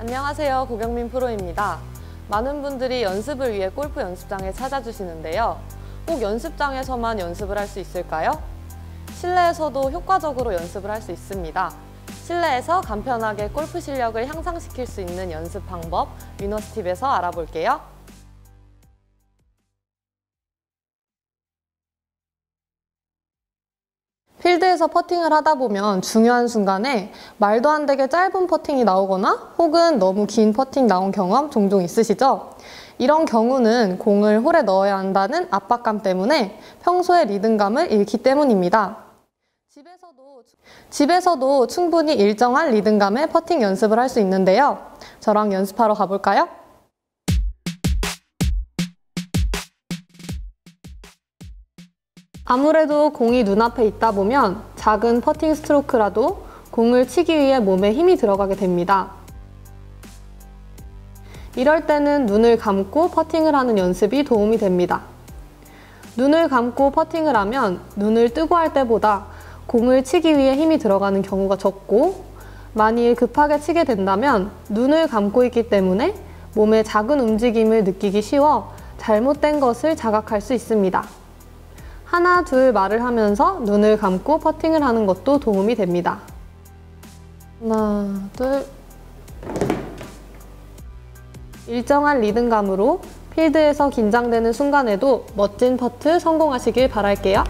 안녕하세요. 고경민 프로입니다. 많은 분들이 연습을 위해 골프 연습장에 찾아주시는데요. 꼭 연습장에서만 연습을 할 수 있을까요? 실내에서도 효과적으로 연습을 할 수 있습니다. 실내에서 간편하게 골프 실력을 향상시킬 수 있는 연습 방법 위너스팁에서 알아볼게요. 필드에서 퍼팅을 하다 보면 중요한 순간에 말도 안 되게 짧은 퍼팅이 나오거나 혹은 너무 긴 퍼팅 나온 경험 종종 있으시죠? 이런 경우는 공을 홀에 넣어야 한다는 압박감 때문에 평소의 리듬감을 잃기 때문입니다. 집에서도, 집에서도 충분히 일정한 리듬감의 퍼팅 연습을 할 수 있는데요. 저랑 연습하러 가볼까요? 아무래도 공이 눈앞에 있다 보면 작은 퍼팅 스트로크라도 공을 치기 위해 몸에 힘이 들어가게 됩니다. 이럴 때는 눈을 감고 퍼팅을 하는 연습이 도움이 됩니다. 눈을 감고 퍼팅을 하면 눈을 뜨고 할 때보다 공을 치기 위해 힘이 들어가는 경우가 적고 만일 급하게 치게 된다면 눈을 감고 있기 때문에 몸의 작은 움직임을 느끼기 쉬워 잘못된 것을 자각할 수 있습니다. 하나, 둘 말을 하면서 눈을 감고 퍼팅을 하는 것도 도움이 됩니다. 하나, 둘. 일정한 리듬감으로 필드에서 긴장되는 순간에도 멋진 퍼트 성공하시길 바랄게요.